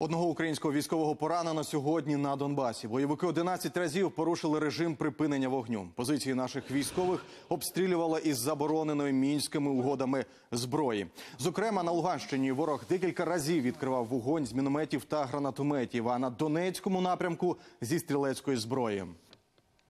Одного українського військового поранено сьогодні на Донбасі. Бойовики 11 разів порушили режим припинення вогню. Позиції наших військових обстрілювали із забороненою мінськими угодами зброї. Зокрема, на Луганщині ворог декілька разів відкривав вогонь з мінометів та гранатометів. А на Донецькому напрямку зі стрілецької зброї.